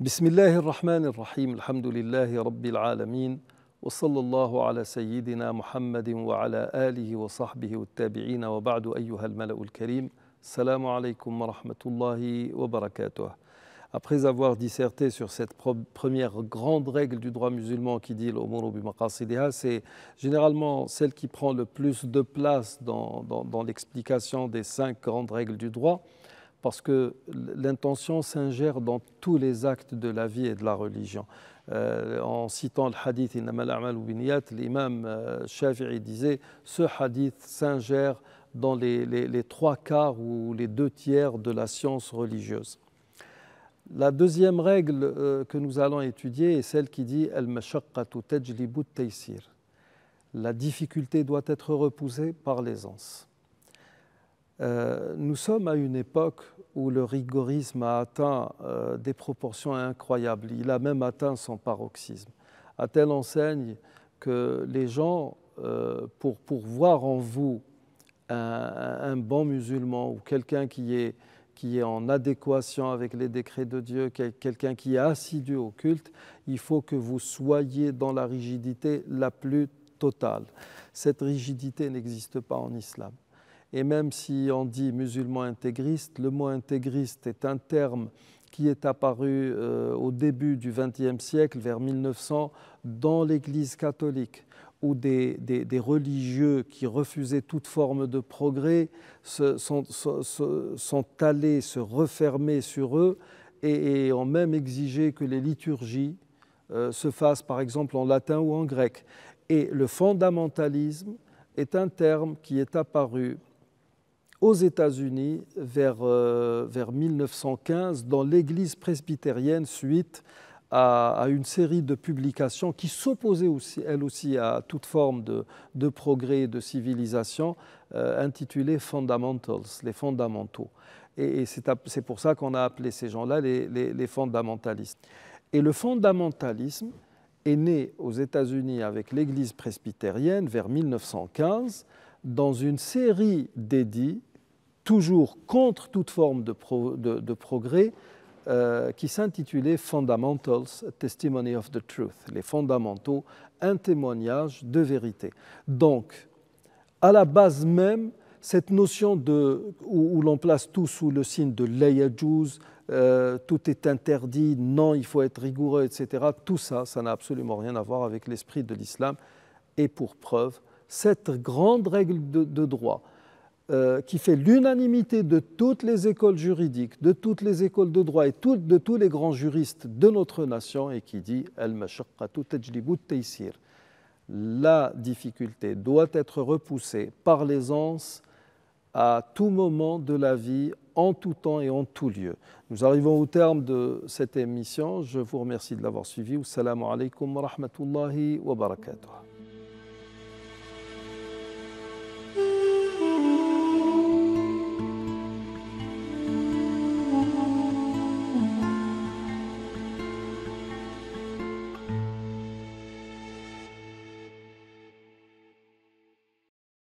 بسم الله الرحمن الرحيم الحمد لله رب العالمين وصلى الله على سيدنا محمد وعلى آله وصحبه والتابعين وبعد أيها الملأ الكريم Salam alaikum wa rahmatullahi wa barakatuh. Après avoir disserté sur cette première grande règle du droit musulman qui dit l'omuru bimaqasidiha, c'est généralement celle qui prend le plus de place dans, l'explication des cinq grandes règles du droit, parce que l'intention s'ingère dans tous les actes de la vie et de la religion. Euh, en citant le hadith Innamal A'mal l'imam euh, Shafi'i disait Ce hadith s'ingère dans les, trois quarts ou les deux tiers de la science religieuse. La deuxième règle euh, que nous allons étudier est celle qui dit La difficulté doit être repoussée par l'aisance. Euh, nous sommes à une époque où le rigorisme a atteint euh, des proportions incroyables. Il a même atteint son paroxysme. À telle enseigne que les gens, pour, pour, voir en vous un, bon musulman ou quelqu'un qui est, qui est en adéquation avec les décrets de Dieu, quelqu'un qui est assidu au culte, il faut que vous soyez dans la rigidité la plus totale. Cette rigidité n'existe pas en islam. Et même si on dit musulman intégriste, le mot intégriste est un terme qui est apparu euh, au début du XXe siècle, vers 1900, dans l'Église catholique, où des, religieux qui refusaient toute forme de progrès sont, allés se refermer sur eux et, et, ont même exigé que les liturgies euh, se fassent par exemple en latin ou en grec. Et le fondamentalisme est un terme qui est apparu aux États-Unis vers, euh, vers 1915 dans l'Église presbytérienne suite à, une série de publications qui s'opposaient aussi, elles aussi à toute forme de, progrès et de civilisation euh, intitulées Fundamentals, les fondamentaux. Et, c'est pour ça qu'on a appelé ces gens-là les, fondamentalistes. Et le fondamentalisme est né aux États-Unis avec l'Église presbytérienne vers 1915 dans une série d'édits toujours contre toute forme de progrès, euh, qui s'intitulait Fundamentals, Testimony of the Truth, les fondamentaux, un témoignage de vérité. Donc, à la base même, cette notion de, où, l'on place tout sous le signe de l'ayajuz, euh, tout est interdit, non, il faut être rigoureux, etc., tout ça, ça n'a absolument rien à voir avec l'esprit de l'islam. Et pour preuve, cette grande règle de droit, euh, qui fait l'unanimité de toutes les écoles juridiques, de toutes les écoles de droit et de tous les grands juristes de notre nation et qui dit La difficulté doit être repoussée par l'aisance à tout moment de la vie, en tout temps et en tout lieu. Nous arrivons au terme de cette émission. Je vous remercie de l'avoir suivi. Assalamu alaikum wa rahmatullahi wa barakatuh.